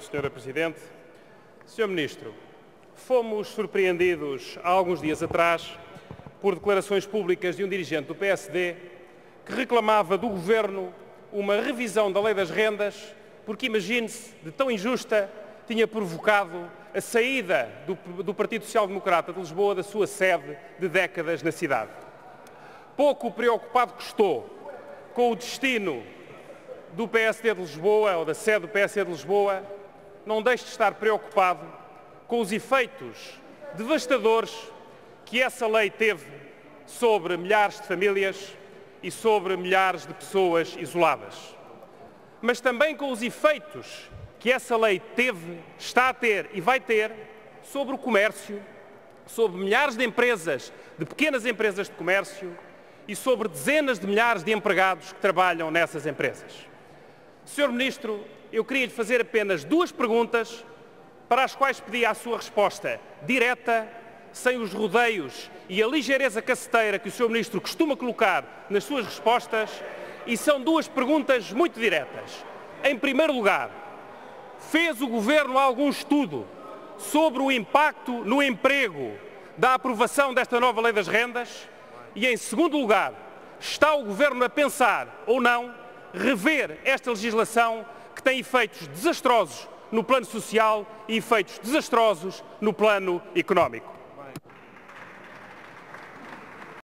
Senhora Presidente. Senhor Ministro, fomos surpreendidos há alguns dias atrás por declarações públicas de um dirigente do PSD que reclamava do Governo uma revisão da lei das rendas porque, imagine-se, de tão injusta tinha provocado a saída do, do Partido Social Democrata de Lisboa da sua sede de décadas na cidade. Pouco preocupado que estou com o destino do PSD de Lisboa, ou da sede do PSD de Lisboa, não deixe de estar preocupado com os efeitos devastadores que essa lei teve sobre milhares de famílias e sobre milhares de pessoas isoladas. Mas também com os efeitos que essa lei teve, está a ter e vai ter sobre o comércio, sobre milhares de empresas, de pequenas empresas de comércio e sobre dezenas de milhares de empregados que trabalham nessas empresas. Senhor Ministro, eu queria lhe fazer apenas duas perguntas para as quais pedi a sua resposta direta, sem os rodeios e a ligeireza caceteira que o Sr. Ministro costuma colocar nas suas respostas, e são duas perguntas muito diretas. Em primeiro lugar, fez o Governo algum estudo sobre o impacto no emprego da aprovação desta nova lei das rendas? E em segundo lugar, está o Governo a pensar ou não rever esta legislação que tem efeitos desastrosos no plano social e efeitos desastrosos no plano económico.